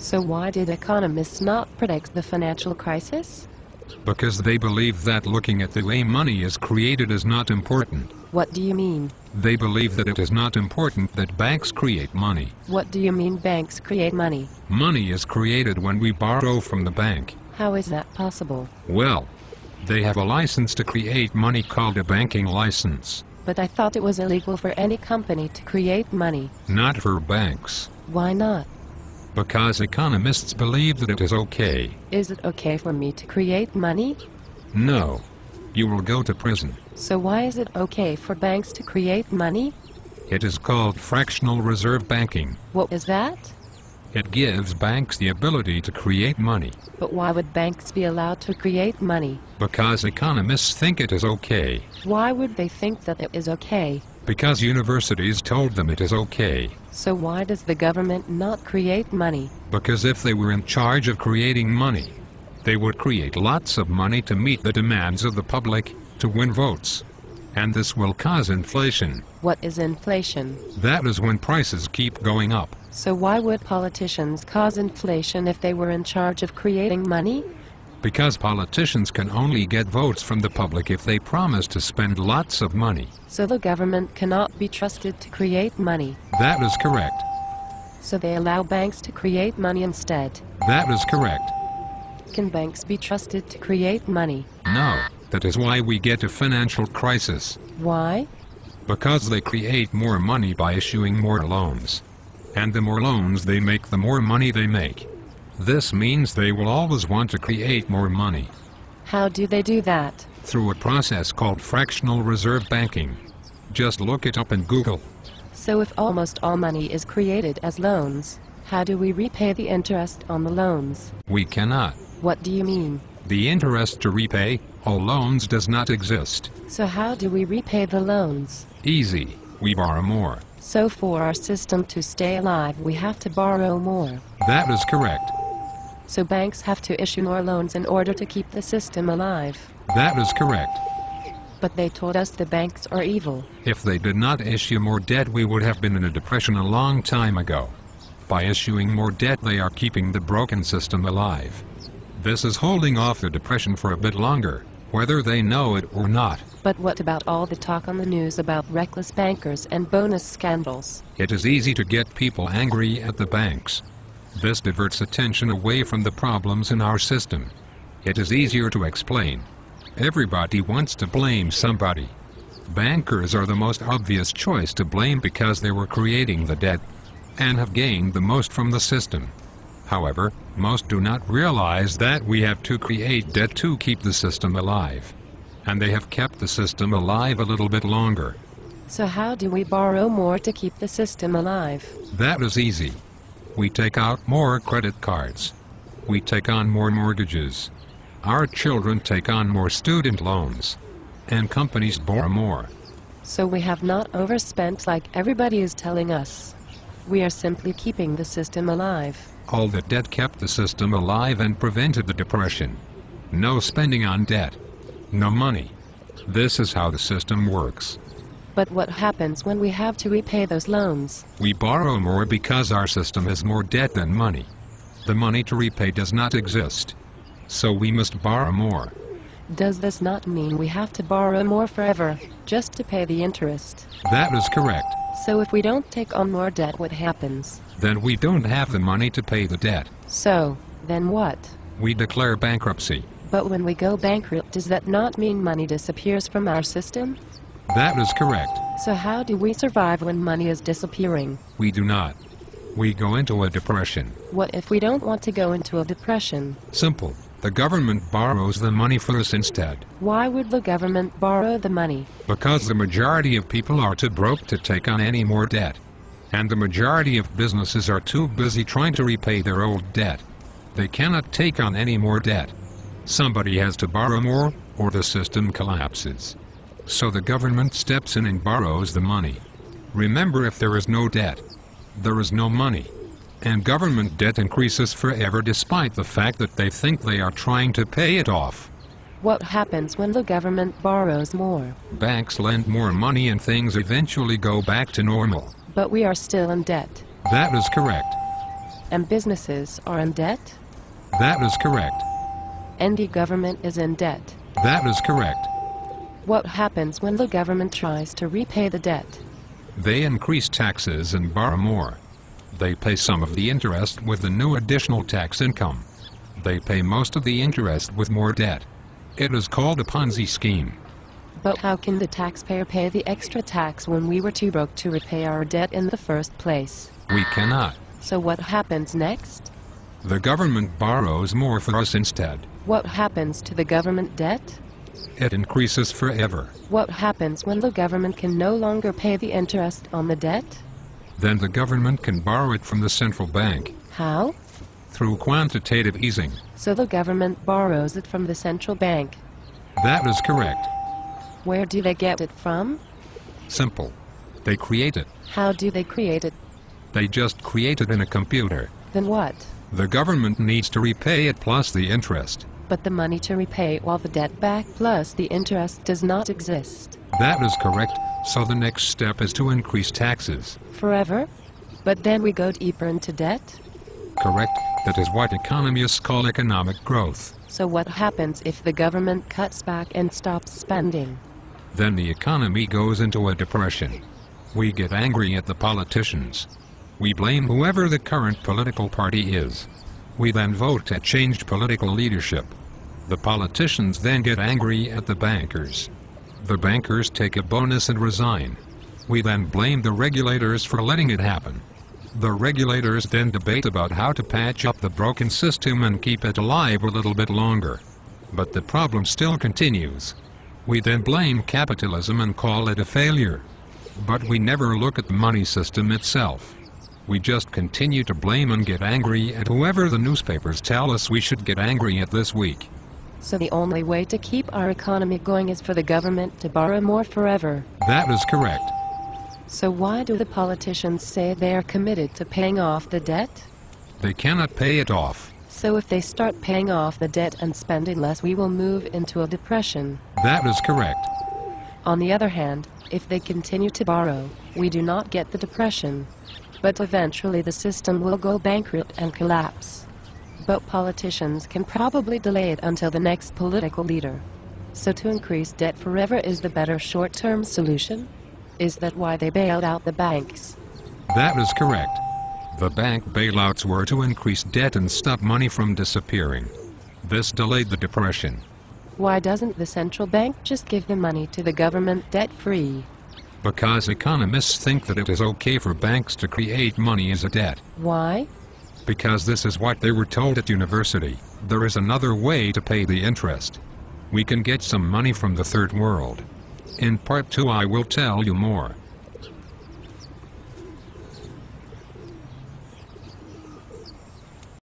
So why did economists not predict the financial crisis? Because they believe that looking at the way money is created is not important. What do you mean? They believe that it is not important that banks create money. What do you mean banks create money? Money is created when we borrow from the bank. How is that possible? Well, they have a license to create money called a banking license. But I thought it was illegal for any company to create money. Not for banks. Why not? Because economists believe that it is okay. Is it okay for me to create money? No. You will go to prison. So why is it okay for banks to create money? It is called fractional reserve banking. What is that? It gives banks the ability to create money. But why would banks be allowed to create money? Because economists think it is okay. Why would they think that it is okay? Because universities told them it is okay. So why does the government not create money? Because if they were in charge of creating money, they would create lots of money to meet the demands of the public, to win votes. And this will cause inflation. What is inflation? That is when prices keep going up. So why would politicians cause inflation if they were in charge of creating money? Because politicians can only get votes from the public if they promise to spend lots of money. So the government cannot be trusted to create money. That is correct. So they allow banks to create money instead. That is correct. Can banks be trusted to create money? No. That is why we get a financial crisis. Why? Because they create more money by issuing more loans. And the more loans they make, the more money they make. This means they will always want to create more money. How do they do that? Through a process called fractional reserve banking. Just look it up in Google. So if almost all money is created as loans, how do we repay the interest on the loans? We cannot. What do you mean? The interest to repay all loans does not exist. So how do we repay the loans? Easy. We borrow more. So for our system to stay alive we have to borrow more. That is correct. So banks have to issue more loans in order to keep the system alive. That is correct. But they told us the banks are evil. If they did not issue more debt we would have been in a depression a long time ago. By issuing more debt they are keeping the broken system alive. This is holding off the depression for a bit longer, whether they know it or not. But what about all the talk on the news about reckless bankers and bonus scandals? It is easy to get people angry at the banks. This diverts attention away from the problems in our system. It is easier to explain. Everybody wants to blame somebody. Bankers are the most obvious choice to blame because they were creating the debt and have gained the most from the system. However, most do not realize that we have to create debt to keep the system alive. And they have kept the system alive a little bit longer. So how do we borrow more to keep the system alive? That is easy. We take out more credit cards. We take on more mortgages. Our children take on more student loans. And companies borrow more. So we have not overspent like everybody is telling us. We are simply keeping the system alive. All the debt kept the system alive and prevented the depression. No spending on debt. No money. This is how the system works. But what happens when we have to repay those loans? We borrow more because our system has more debt than money. The money to repay does not exist. So we must borrow more. Does this not mean we have to borrow more forever, just to pay the interest? That is correct. So if we don't take on more debt, what happens? Then we don't have the money to pay the debt. So, then what? We declare bankruptcy. But when we go bankrupt, does that not mean money disappears from our system? That is correct. So how do we survive when money is disappearing? We do not. We go into a depression. What if we don't want to go into a depression? Simple. The government borrows the money for us instead. Why would the government borrow the money? Because the majority of people are too broke to take on any more debt. And the majority of businesses are too busy trying to repay their old debt. They cannot take on any more debt. Somebody has to borrow more, or the system collapses. So the government steps in and borrows the money. Remember if there is no debt, there is no money. And government debt increases forever despite the fact that they think they are trying to pay it off. What happens when the government borrows more? Banks lend more money and things eventually go back to normal. But we are still in debt. That is correct. And businesses are in debt? That is correct. And the government is in debt. That is correct. What happens when the government tries to repay the debt? They increase taxes and borrow more. They pay some of the interest with the new additional tax income. They pay most of the interest with more debt. It is called a Ponzi scheme. But how can the taxpayer pay the extra tax when we were too broke to repay our debt in the first place? We cannot. So what happens next? The government borrows more for us instead. What happens to the government debt? It increases forever. What happens when the government can no longer pay the interest on the debt? Then the government can borrow it from the central bank How? through quantitative easing. So the government borrows it from the central bank. That is correct. Where do they get it from? Simple. They create it. How do they create it? They just create it in a computer. Then what? The government needs to repay it plus the interest. But the money to repay all the debt back plus the interest does not exist. That is correct, so the next step is to increase taxes. Forever? But then we go deeper into debt? Correct, that is what economists call economic growth. So what happens if the government cuts back and stops spending? Then the economy goes into a depression. We get angry at the politicians. We blame whoever the current political party is. We then vote to change political leadership. The politicians then get angry at the bankers. The bankers take a bonus and resign. We then blame the regulators for letting it happen. The regulators then debate about how to patch up the broken system and keep it alive a little bit longer. But the problem still continues. We then blame capitalism and call it a failure. But we never look at the money system itself. We just continue to blame and get angry at whoever the newspapers tell us we should get angry at this week. So the only way to keep our economy going is for the government to borrow more forever. That is correct. So why do the politicians say they are committed to paying off the debt? They cannot pay it off. So if they start paying off the debt and spending less, we will move into a depression. That is correct. On the other hand, if they continue to borrow, we do not get the depression. But eventually the system will go bankrupt and collapse. But politicians can probably delay it until the next political leader. So to increase debt forever is the better short-term solution? Is that why they bailed out the banks? That is correct. The bank bailouts were to increase debt and stop money from disappearing. This delayed the depression. Why doesn't the central bank just give the money to the government debt-free? Because economists think that it is okay for banks to create money as a debt. Why? Because this is what they were told at university. There is another way to pay the interest. We can get some money from the third world. In part 2 I will tell you more.